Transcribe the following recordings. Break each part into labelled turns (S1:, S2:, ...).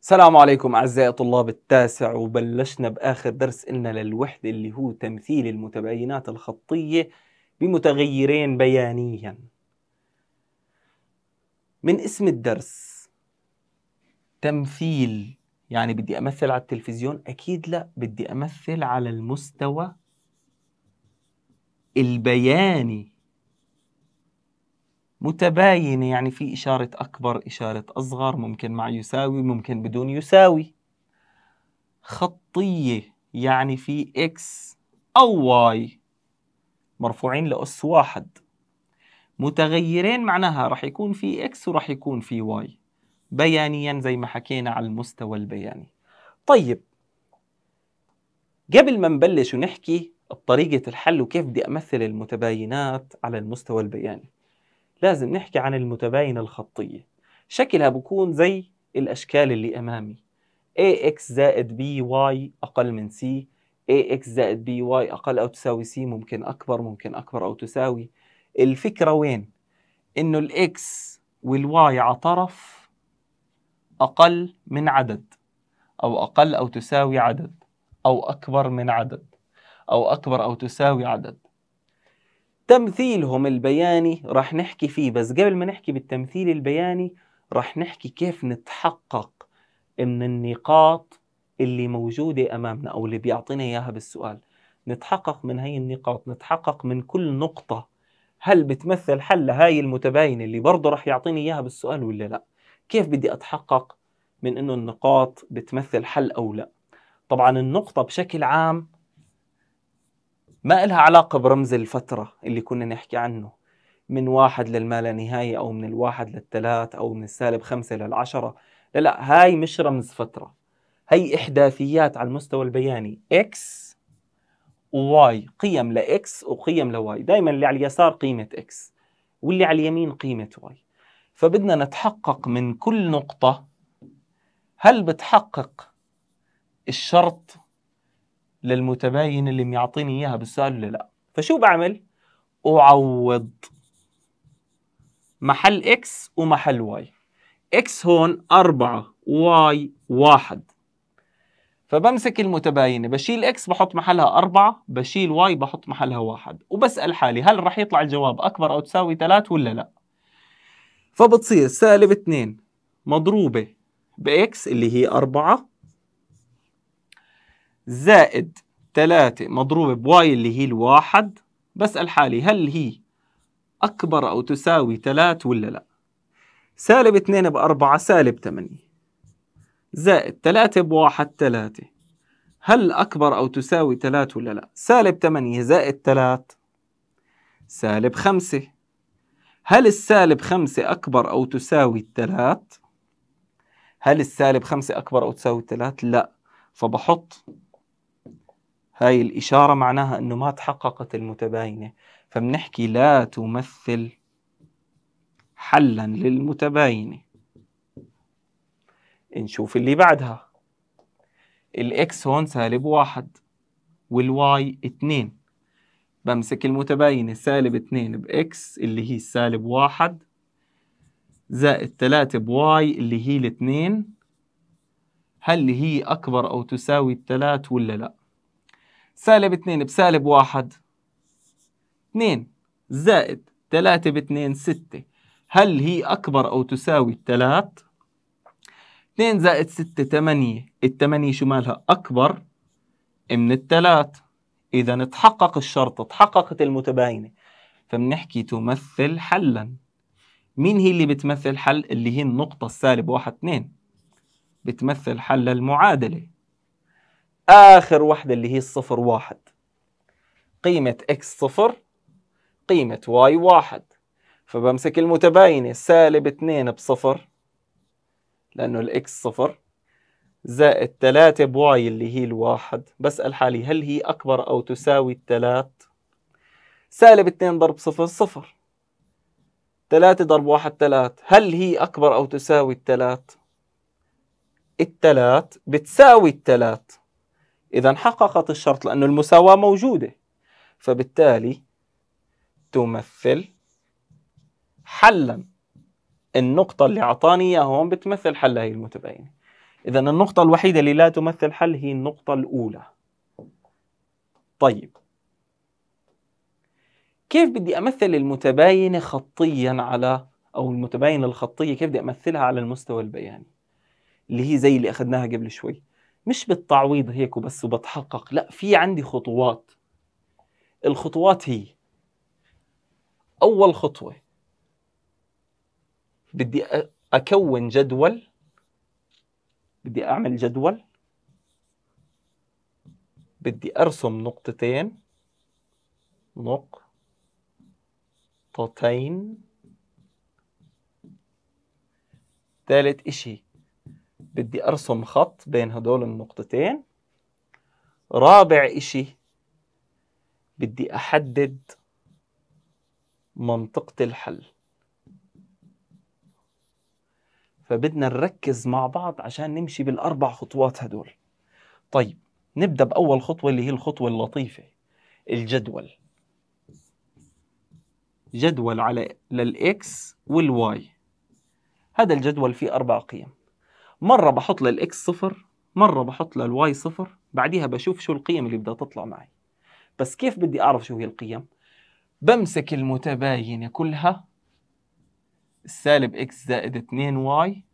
S1: السلام عليكم أعزائي طلاب التاسع وبلشنا بآخر درس إلنا للوحدة اللي هو تمثيل المتباينات الخطية بمتغيرين بيانيا. من اسم الدرس تمثيل يعني بدي أمثل على التلفزيون؟ أكيد لا بدي أمثل على المستوى البياني. متباينة يعني في إشارة أكبر إشارة أصغر ممكن مع يساوي ممكن بدون يساوي. خطية يعني في x أو y مرفوعين لأس واحد. متغيرين معناها راح يكون في x وراح يكون في y بيانيا زي ما حكينا على المستوى البياني. طيب قبل ما نبلش ونحكي بطريقة الحل وكيف بدي أمثل المتباينات على المستوى البياني لازم نحكي عن المتباينة الخطية. شكلها بكون زي الأشكال اللي أمامي. Ax زائد by أقل من c. Ax زائد by أقل أو تساوي c ممكن أكبر ممكن أكبر أو تساوي. الفكرة وين؟ إنه ال x وال y على طرف أقل من عدد أو أقل أو تساوي عدد أو أكبر من عدد أو أكبر أو تساوي عدد. تمثيلهم البياني راح نحكي فيه بس قبل ما نحكي بالتمثيل البياني راح نحكي كيف نتحقق من النقاط اللي موجودة أمامنا أو اللي بيعطينا إياها بالسؤال. نتحقق من هاي النقاط نتحقق من كل نقطة. هل بتمثل حل هاي المتباينة اللي برضه راح يعطيني إياها بالسؤال ولا لا؟ كيف بدي أتحقق من أنه النقاط بتمثل حل أو لا؟ طبعا النقطة بشكل عام ما إلها علاقة برمز الفترة اللي كنا نحكي عنه من واحد للما لا نهاية أو من الواحد للثلاث أو من السالب خمسة للعشرة لا لا هاي مش رمز فترة. هي إحداثيات على المستوى البياني X و Y قيم ل X وقيم ل Y. دايما اللي على اليسار قيمة X واللي على اليمين قيمة Y. فبدنا نتحقق من كل نقطة هل بتحقق الشرط للمتباينة اللي معطيني إياها بالسؤال ولا لا. فشو بعمل؟ أعوض محل إكس ومحل واي إكس هون أربعة واي واحد. فبمسك المتباينة بشيل x بحط محلها أربعة بشيل y بحط محلها واحد. وبسأل حالي هل رح يطلع الجواب أكبر أو تساوي ثلاث ولا لا؟ فبتصير سالب اثنين مضروبة ب x اللي هي أربعة زائد ثلاثة مضروبة ب y اللي هي الواحد. بسأل حالي هل هي أكبر أو تساوي ثلاث ولا لا؟ سالب اثنين بأربعة سالب ثمانية. زائد ثلاثة بواحد ثلاثة. هل أكبر أو تساوي ثلاث ولا لا؟ سالب ثمانية زائد ثلاث سالب خمسة. هل السالب خمسة أكبر أو تساوي الثلاث هل السالب خمسة أكبر أو تساوي الثلاث لا. فبحط هاي الإشارة معناها أنه ما تحققت المتباينة. فبنحكي لا تمثل حلا للمتباينة. نشوف اللي بعدها. ال x هون سالب واحد وال y اتنين بمسك المتباينة سالب اتنين ب x اللي هي سالب واحد زائد تلاتة ب y اللي هي الاثنين. هل هي أكبر أو تساوي التلات ولا لأ؟ سالب اثنين بسالب واحد. اثنين زائد ثلاثة باثنين ستة. هل هي أكبر أو تساوي الثلاث؟ اثنين زائد ستة ثمانية. الثمانية شو مالها؟ أكبر من الثلاث. إذا تحقق الشرط تحققت المتباينة. فبنحكي تمثل حلا. مين هي اللي بتمثل حل؟ اللي هي النقطة السالب واحد اثنين. بتمثل حل المعادلة. آخر وحدة اللي هي الصفر واحد. قيمة x صفر قيمة y واحد. فبمسك المتباينة سالب اثنين بصفر لأنه الإكس صفر زائد ثلاثة بواي اللي هي الواحد. بسأل حالي هل هي أكبر أو تساوي الثلاث؟ سالب اثنين ضرب صفر صفر. ثلاثة ضرب واحد ثلاث. هل هي أكبر أو تساوي الثلاث؟ الثلاث بتساوي الثلاث. إذا حققت الشرط لأنه المساواة موجودة. فبالتالي تمثل حلا. النقطة اللي أعطاني إياها هون بتمثل حل هي المتباينة. إذا النقطة الوحيدة اللي لا تمثل حل هي النقطة الأولى. طيب. كيف بدي أمثل المتباينة خطيا على أو المتباينة الخطية كيف بدي أمثلها على المستوى البياني؟ اللي هي زي اللي أخذناها قبل شوي. مش بالتعويض هيك وبس وبتحقق لا في عندي خطوات. الخطوات هي أول خطوة بدي أكون جدول بدي أعمل جدول بدي أرسم نقطتين نقطتين. ثالث إشي بدي أرسم خط بين هدول النقطتين. رابع إشي بدي أحدد منطقة الحل. فبدنا نركز مع بعض عشان نمشي بالأربع خطوات هدول. طيب نبدأ بأول خطوة اللي هي الخطوة اللطيفة الجدول. جدول على للإكس والواي. هذا الجدول فيه أربع قيم. مرة بحط لل x صفر مرة بحط لل y صفر بعديها بشوف شو القيم اللي بدها تطلع معي. بس كيف بدي أعرف شو هي القيم؟ بمسك المتباينة كلها السالب x زائد 2 y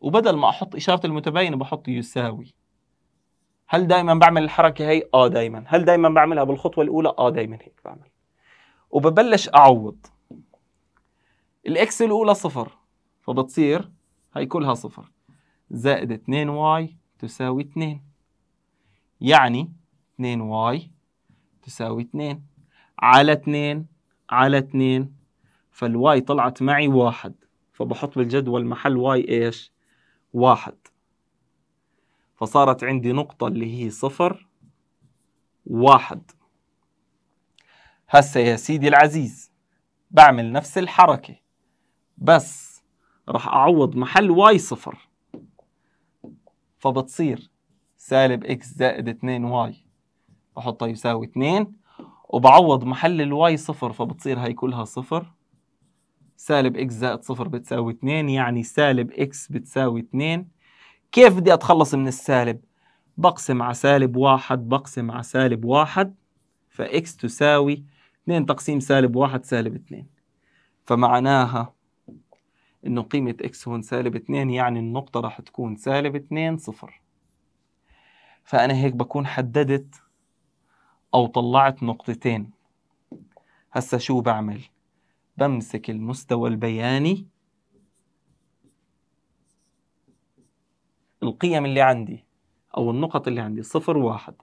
S1: وبدل ما أحط إشارة المتباينة بحط يساوي. هل دائما بعمل الحركة هي؟ آه دائما هل دائما بعملها بالخطوة الأولى؟ آه دائما هيك بعمل. وببلش أعوض. ال x الأولى صفر فبتصير هي كلها صفر. زائد 2 y تساوي 2 يعني 2 y تساوي 2 على 2 على 2 فال y طلعت معي واحد. فبحط بالجدول محل y إيش؟ واحد. فصارت عندي نقطة اللي هي صفر واحد. هسا يا سيدي العزيز بعمل نفس الحركة بس راح أعوض محل y صفر. فبتصير سالب x زائد 2 y بحطها يساوي 2 وبعوض محل ال y صفر فبتصير هاي كلها صفر. سالب x زائد صفر بتساوي 2 يعني سالب x بتساوي 2 كيف بدي أتخلص من السالب؟ بقسم على سالب واحد بقسم على سالب واحد. ف x تساوي 2 تقسيم سالب واحد سالب 2 فمعناها إنه قيمة x هون سالب 2 يعني النقطة راح تكون سالب 2 صفر. فأنا هيك بكون حددت أو طلعت نقطتين. هسا شو بعمل؟ بمسك المستوى البياني. القيم اللي عندي أو النقط اللي عندي صفر واحد.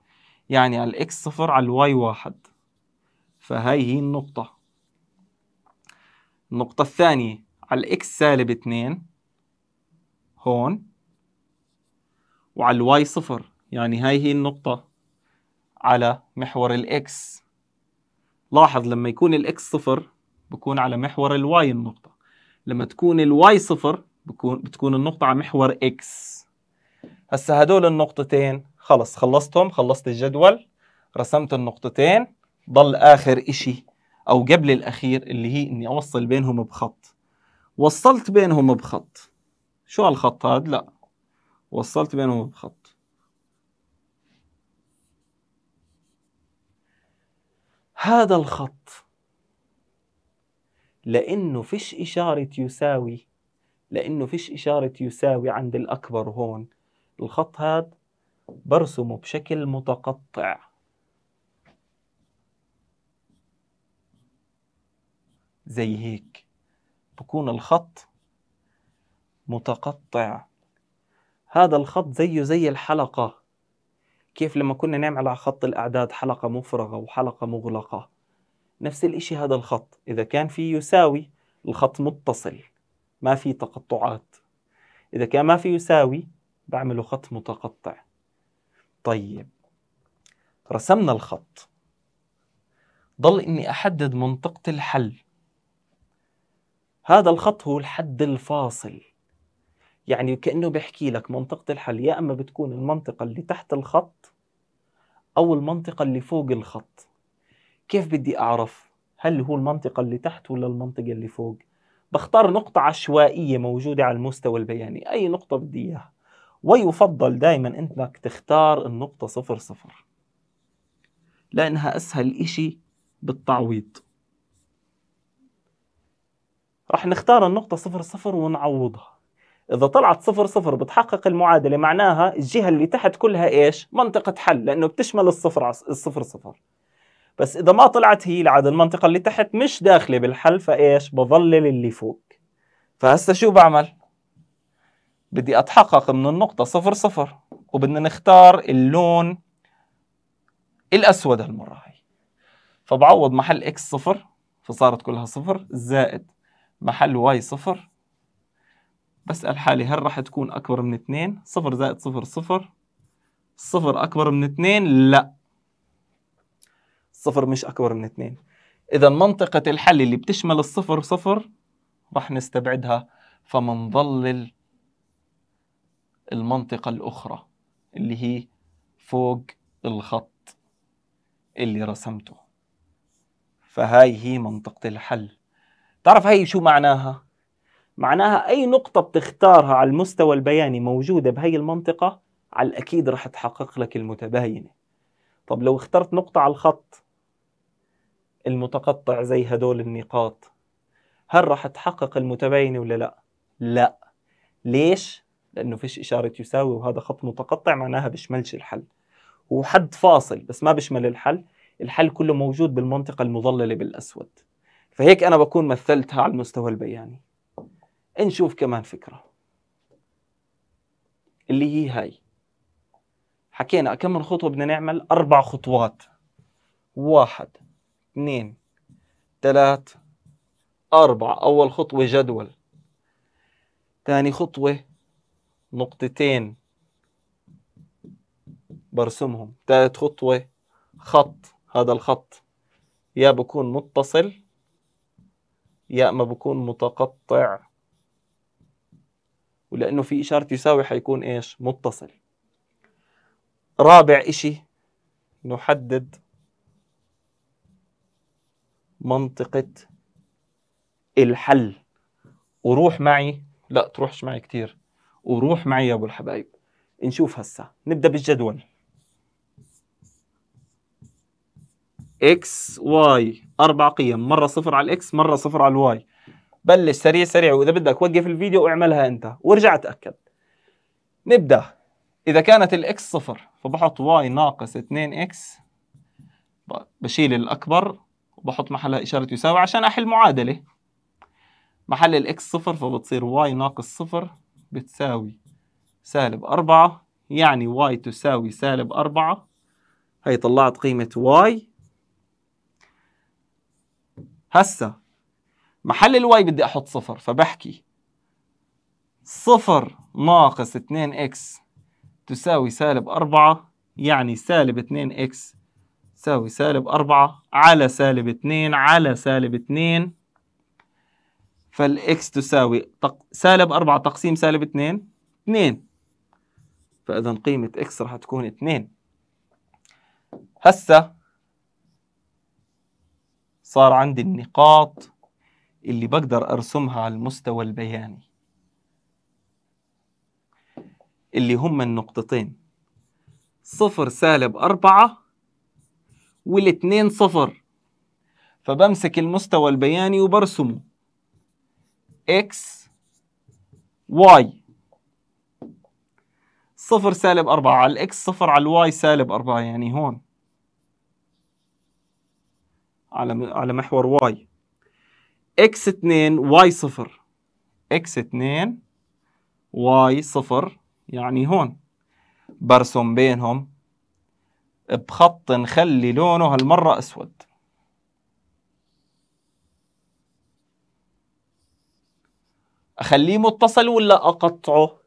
S1: يعني على ال x صفر على ال y واحد. فهاي هي النقطة. النقطة الثانية. على ال x سالب اتنين هون وعلى ال y صفر. يعني هاي هي النقطة على محور ال x لاحظ لما يكون ال x صفر بكون على محور ال y النقطة. لما تكون ال y صفر بكون بتكون النقطة على محور x. هسا هدول النقطتين خلص خلصتهم خلصت الجدول رسمت النقطتين ضل آخر إشي أو قبل الأخير اللي هي إني أوصل بينهم بخط. وصلت بينهم بخط. شو هالخط هذا؟ لا. وصلت بينهم بخط. هذا الخط. لأنه فيش إشارة يساوي لأنه فيش إشارة يساوي عند الأكبر هون. الخط هذا برسمه بشكل متقطع. زي هيك. بكون الخط متقطع. هذا الخط زيه زي الحلقة. كيف لما كنا نعمل على خط الأعداد حلقة مفرغة وحلقة مغلقة. نفس الإشي هذا الخط. إذا كان في يساوي الخط متصل. ما في تقطعات. إذا كان ما في يساوي بعمله خط متقطع. طيب. رسمنا الخط. ضل إني أحدد منطقة الحل. هذا الخط هو الحد الفاصل. يعني كأنه بيحكي لك منطقة الحل يا أما بتكون المنطقة اللي تحت الخط أو المنطقة اللي فوق الخط. كيف بدي أعرف هل هو المنطقة اللي تحت ولا المنطقة اللي فوق؟ بختار نقطة عشوائية موجودة على المستوى البياني. أي نقطة بدي إياها. ويفضل دائما إنك تختار النقطة صفر صفر. لأنها أسهل إشي بالتعويض. راح نختار النقطة صفر صفر ونعوضها إذا طلعت صفر صفر بتحقق المعادلة معناها الجهة اللي تحت كلها إيش؟ منطقة حل لأنه بتشمل الصفر الصفر صفر بس إذا ما طلعت هي لعد المنطقة اللي تحت مش داخلة بالحل فإيش؟ بظلل اللي فوق فهسه شو بعمل؟ بدي أتحقق من النقطة صفر صفر وبدنا نختار اللون الأسود هالمرة هاي فبعوض محل x صفر فصارت كلها صفر زائد محل y صفر. بسأل حالي هل راح تكون أكبر من اثنين؟ صفر زائد صفر صفر. صفر أكبر من اثنين؟ لا. صفر مش أكبر من اثنين. إذا منطقة الحل اللي بتشمل الصفر صفر راح نستبعدها. فمنظلل المنطقة الأخرى اللي هي فوق الخط اللي رسمته. فهاي هي منطقة الحل. تعرف هاي شو معناها؟ معناها أي نقطة بتختارها على المستوى البياني موجودة بهي المنطقة على الأكيد رح تحقق لك المتباينة طب لو اخترت نقطة على الخط المتقطع زي هدول النقاط هل راح تحقق المتباينة ولا لا؟ لا ليش؟ لأنه فيش إشارة يساوي وهذا خط متقطع معناها بيشملش الحل هو حد فاصل بس ما بيشمل الحل الحل كله موجود بالمنطقة المظللة بالأسود فهيك أنا بكون مثلتها على المستوى البياني. نشوف كمان فكرة. اللي هي هاي. حكينا كم من خطوة بدنا نعمل؟ أربع خطوات. واحد اثنين ثلاث أربعة. أول خطوة جدول. ثاني خطوة نقطتين. برسمهم. ثالث خطوة خط. هذا الخط يا بكون متصل يا اما بكون متقطع. ولأنه في إشارة يساوي حيكون إيش؟ متصل. رابع إشي نحدد منطقة الحل. وروح معي لا تروحش معي كتير. وروح معي يا أبو الحبايب. نشوف هسا. نبدأ بالجدول. x y أربع قيم. مرة صفر على ال x مرة صفر على ال y بلش سريع سريع. وإذا بدك وقف الفيديو واعملها أنت. وارجع تاكد نبدأ. إذا كانت ال x صفر فبحط y ناقص 2 x بشيل الأكبر وبحط محلها إشارة يساوي عشان أحل معادلة. محل ال x صفر فبتصير y ناقص صفر بتساوي سالب أربعة. يعني y تساوي سالب أربعة. هي طلعت قيمة y هسا محل ال y بدي أحط صفر فبحكي. صفر ناقص 2 x تساوي سالب أربعة يعني سالب 2 x تساوي سالب أربعة على سالب 2 على سالب 2 فال x تساوي تق... سالب أربعة تقسيم سالب 2 2 فإذا قيمة x راح تكون 2 هسا صار عندي النقاط اللي بقدر أرسمها على المستوى البياني. اللي هم النقطتين. صفر سالب أربعة والاثنين صفر. فبمسك المستوى البياني وبرسمه. X y. صفر سالب أربعة على الإكس صفر على الواي سالب أربعة يعني هون. على على محور واي. إكس 2 واي صفر. إكس 2 واي صفر يعني هون. برسم بينهم بخط نخلي لونه هالمرة أسود. أخليه متصل ولا أقطعه؟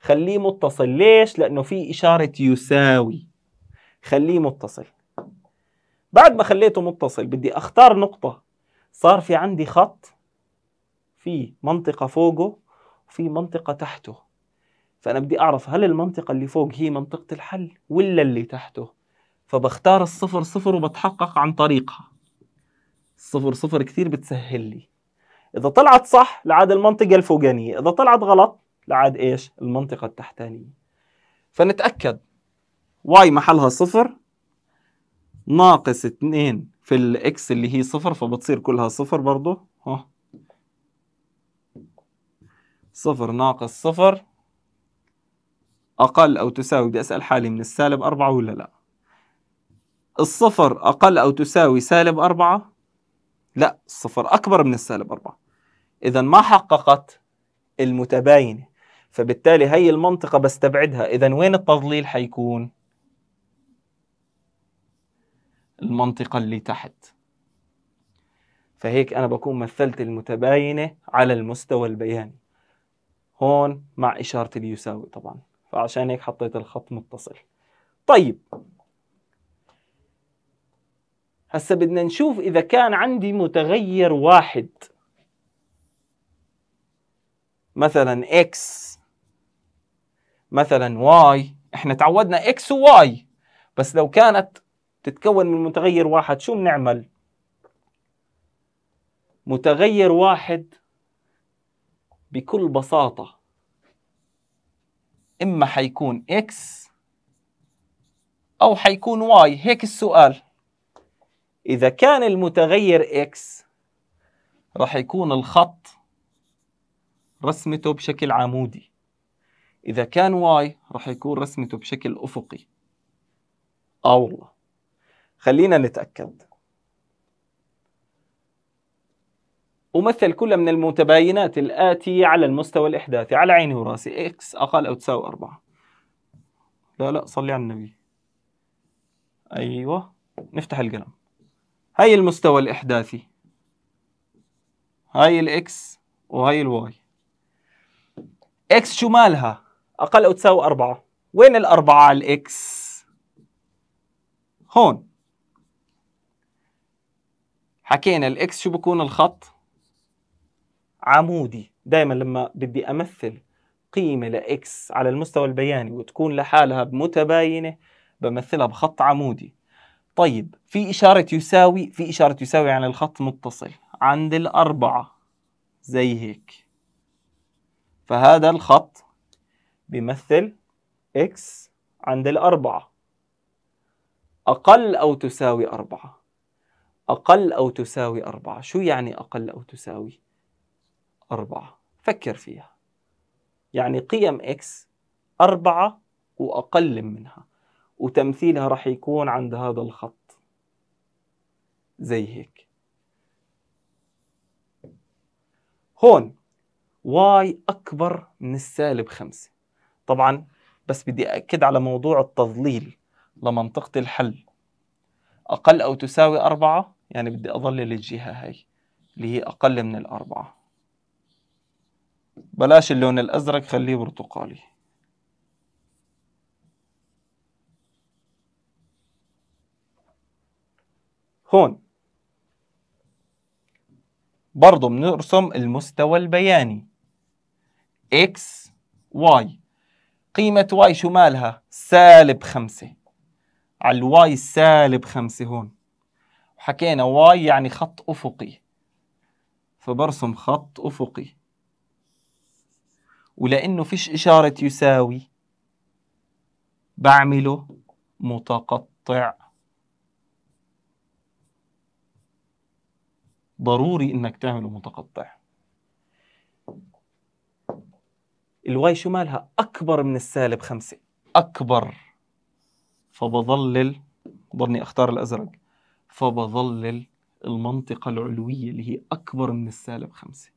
S1: خليه متصل. ليش؟ لأنه في إشارة يساوي. خليه متصل. بعد ما خليته متصل بدي أختار نقطة. صار في عندي خط في منطقة فوقه وفي منطقة تحته. فأنا بدي أعرف هل المنطقة اللي فوق هي منطقة الحل ولا اللي تحته؟ فبختار الصفر صفر وبتحقق عن طريقها. الصفر صفر كثير بتسهل لي. إذا طلعت صح لعاد المنطقة الفوقانية. إذا طلعت غلط لعاد إيش؟ المنطقة التحتانية. فنتأكد. y محلها صفر ناقص اتنين في ال x اللي هي صفر فبتصير كلها صفر برضو. ها. صفر ناقص صفر. أقل أو تساوي بدي أسأل حالي من السالب أربعة ولا لا؟ الصفر أقل أو تساوي سالب أربعة؟ لا الصفر أكبر من السالب أربعة. إذا ما حققت المتباينة فبالتالي هي المنطقة بستبعدها. إذا وين التضليل حيكون؟ المنطقة اللي تحت. فهيك أنا بكون مثلت المتباينة على المستوى البياني. هون مع إشارة اليساوي طبعا. فعشان هيك حطيت الخط متصل. طيب. هسا بدنا نشوف إذا كان عندي متغير واحد. مثلا x. مثلا y. إحنا تعودنا x و y. بس لو كانت تتكون من متغير واحد. شو بنعمل؟ متغير واحد بكل بساطة. إما حيكون x أو حيكون y. هيك السؤال. إذا كان المتغير x راح يكون الخط رسمته بشكل عمودي. إذا كان y راح يكون رسمته بشكل أفقي. آه والله. خلينا نتأكد. أمثل كل من المتباينات الآتية على المستوى الإحداثي. على عيني وراسي. X أقل أو تساوي أربعة. لا لا صلي على النبي. أيوة. نفتح القلم. هاي المستوى الإحداثي. هاي الإكس وهاي الواي إكس شو مالها؟ أقل أو تساوي أربعة. وين الأربعة على ال x هون. حكينا ال x شو بكون الخط؟ عمودي. دائما لما بدي أمثل قيمة ل x على المستوى البياني وتكون لحالها متباينة بمثلها بخط عمودي. طيب في إشارة يساوي في إشارة يساوي يعني الخط متصل عند الأربعة زي هيك. فهذا الخط بيمثل x عند الأربعة. أقل أو تساوي أربعة. أقل أو تساوي أربعة. شو يعني أقل أو تساوي أربعة؟ فكر فيها. يعني قيم x أربعة وأقل منها وتمثيلها راح يكون عند هذا الخط. زي هيك. هون y أكبر من السالب خمسة. طبعا بس بدي أكد على موضوع التضليل لمنطقة الحل. أقل أو تساوي أربعة يعني بدي أضلل الجهة هاي اللي هي أقل من الأربعة. بلاش اللون الأزرق خليه برتقالي. هون. برضه بنرسم المستوى البياني. x y قيمة y شو مالها؟ سالب خمسة. على الواي سالب خمسة هون. حكينا y يعني خط أفقي. فبرسم خط أفقي. ولأنه فيش إشارة يساوي. بعمله متقطع. ضروري إنك تعمله متقطع. الواي شو مالها؟ أكبر من السالب خمسة. أكبر. فبظلل خلني أختار الأزرق. فبظلل المنطقة العلوية اللي هي أكبر من السالب خمسة.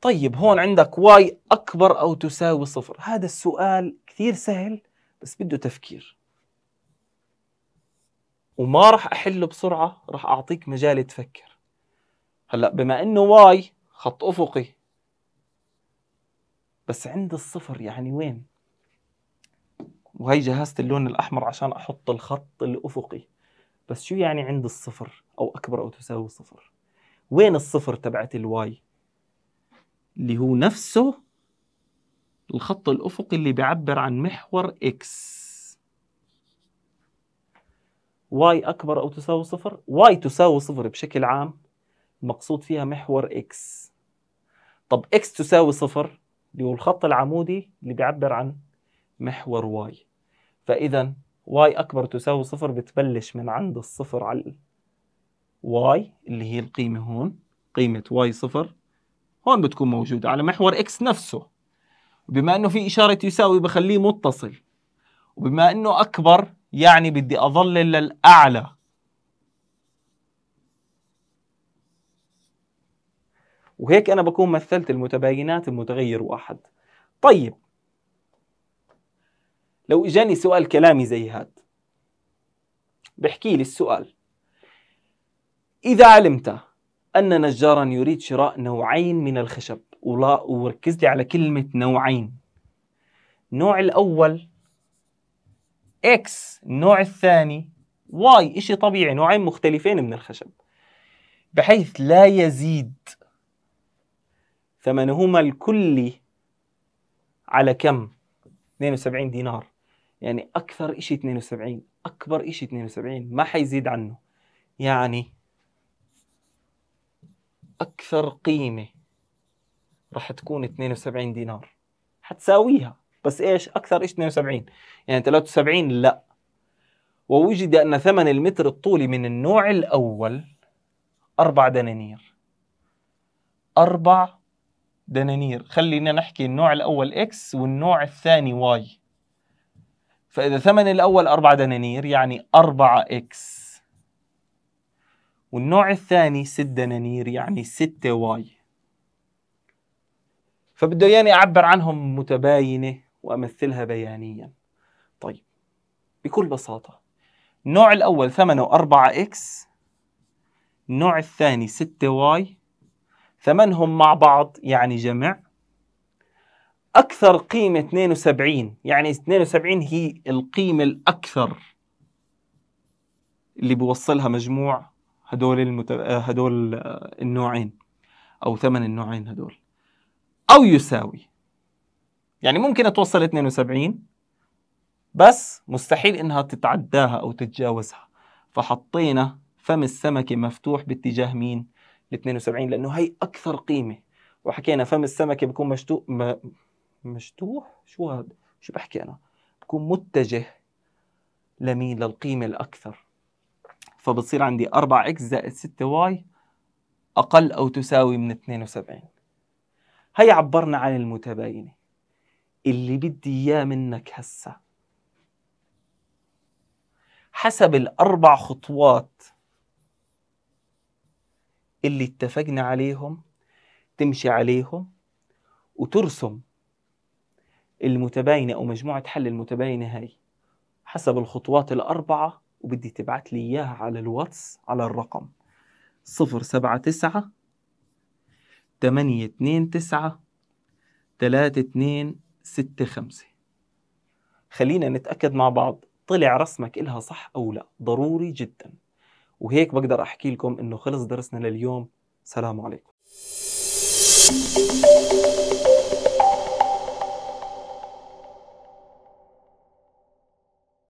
S1: طيب هون عندك y أكبر أو تساوي صفر. هذا السؤال كثير سهل بس بده تفكير. وما راح أحله بسرعة راح أعطيك مجال تفكر. هلأ بما إنه y خط أفقي بس عند الصفر يعني وين؟ وهي جهزت اللون الأحمر عشان أحط الخط الافقي بس شو يعني عند الصفر أو أكبر أو تساوي صفر؟ وين الصفر تبعت ال y اللي هو نفسه الخط الأفقي اللي بيعبر عن محور x y أكبر أو تساوي صفر؟ y تساوي صفر بشكل عام المقصود فيها محور إكس طب إكس تساوي صفر اللي هو الخط العمودي اللي بيعبر عن محور y فإذا y أكبر تساوي صفر بتبلش من عند الصفر على y اللي هي القيمة هون قيمة y صفر هون بتكون موجودة على محور x نفسه. بما أنه في إشارة يساوي بخليه متصل وبما أنه أكبر يعني بدي أظلل للأعلى. وهيك أنا بكون مثلت المتباينات بمتغير واحد. طيب لو إجاني سؤال كلامي زي هاد بحكي لي السؤال. إذا علمت أن نجارا يريد شراء نوعين من الخشب ولا وركز لي على كلمة نوعين. النوع الأول X النوع الثاني Y إشي طبيعي نوعين مختلفين من الخشب. بحيث لا يزيد ثمنهما الكلي على كم؟ 72 دينار. يعني أكثر إشي 72 أكبر إشي 72 ما حيزيد عنه. يعني أكثر قيمة راح تكون 72 دينار. حتساويها. بس إيش؟ أكثر إيش 72 يعني 73 لا. ووجد أن ثمن المتر الطولي من النوع الأول أربع دنانير. أربع دنانير. خلينا نحكي النوع الأول x والنوع الثاني y فإذا ثمن الأول أربعة دنانير يعني أربعة x. والنوع الثاني ست دنانير يعني ستة y. فبده يعني أعبر عنهم متباينة وأمثلها بيانيا. طيب بكل بساطة النوع الأول ثمنه أربعة x النوع الثاني ستة y. ثمنهم مع بعض يعني جمع. أكثر قيمة 72 يعني 72 هي القيمة الأكثر اللي بوصلها مجموع هدول المت... هدول النوعين أو ثمن النوعين هدول. أو يساوي. يعني ممكن توصل 72 بس مستحيل إنها تتعداها أو تتجاوزها. فحطينا فم السمكة مفتوح باتجاه مين؟ ال 72 لأنه هي أكثر قيمة. وحكينا فم السمكة بيكون مشتوق مشتوح. شو هذا شو بحكي أنا؟ بكون متجه لمين للقيمة الأكثر. فبتصير عندي 4 x زائد 6 y أقل أو تساوي من 72 هي عبرنا عن المتباينة. اللي بدي إياه منك هسه حسب الأربع خطوات اللي اتفقنا عليهم تمشي عليهم وترسم المتباينة أو مجموعة حل المتباينة هاي. حسب الخطوات الأربعة وبدي تبعت لي إياها على الواتس على الرقم صفر سبعة تسعة تمانية اتنين تسعة تلاتة اتنين ستة خمسة. خلينا نتأكد مع بعض طلع رسمك إلها صح أو لا؟ ضروري جدا. وهيك بقدر أحكي لكم إنه خلص درسنا لليوم. سلام عليكم.